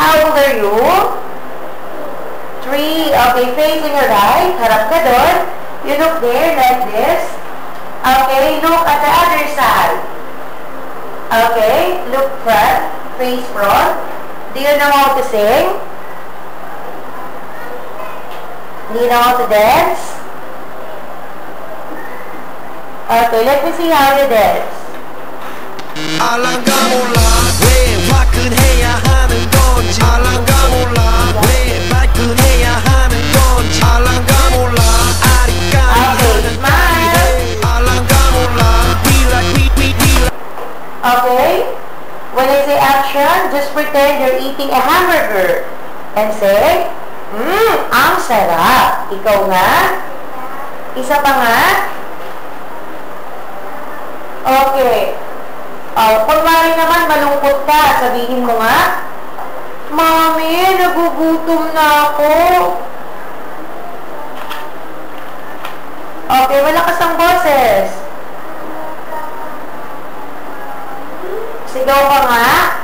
How old are you? Three. Okay, facing your right. Harap ka doon. You look there like this. Okay, look at the other side. Okay, look front. Face front. Do you know how to sing? Do you know how to dance? Okay, let me see how you dance. 알 Action, just pretend you're eating a hamburger. And say, Mmm, ang sarap. Ikaw nga. Isa pa nga. Okay. Oh, kunwari naman, malungkot ka. Sabihin mo nga, Mami, nagugutom na ako. Okay, malakas ang boses. Sigaw ka nga.